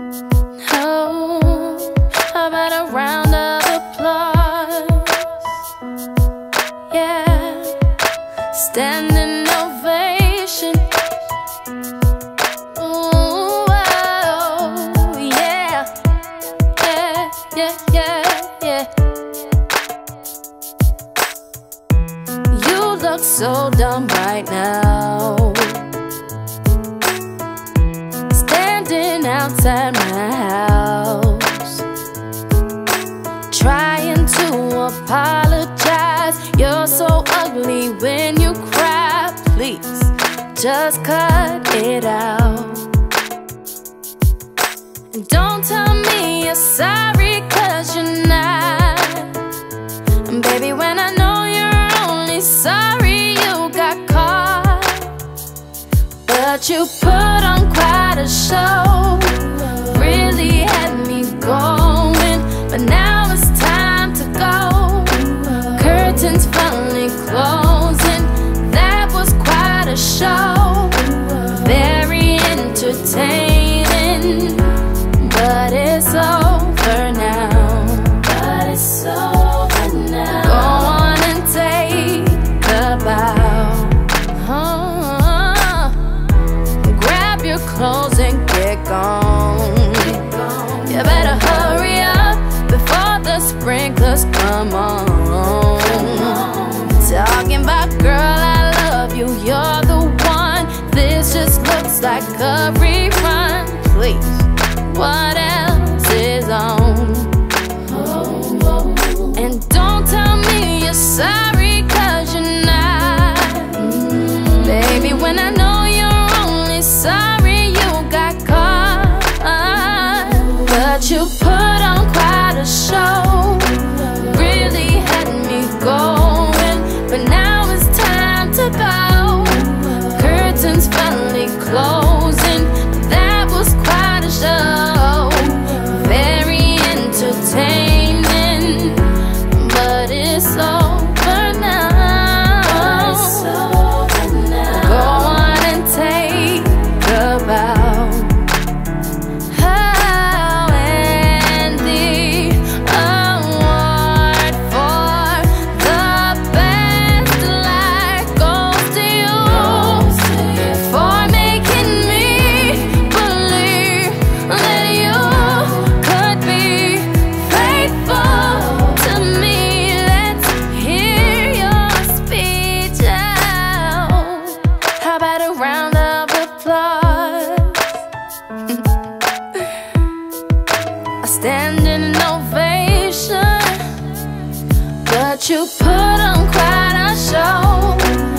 Oh, a round of applause? Yeah, standing ovation. Ooh, oh, yeah, yeah, yeah, yeah, yeah. You look so dumb right now. Outside my house, trying to apologize. You're so ugly when you cry. Please, just cut it out. Don't tell me you're sorry, cause you're not. And baby, when I know you're only sorry you got caught. But you put on a show. Really had me going. Just like a rerun. Please, what else is on? And don't tell me you're sorry, cause you're not. Baby, when I know you're only sorry you got caught. But you put on quite a show. Standing ovation. But you put on quite a show.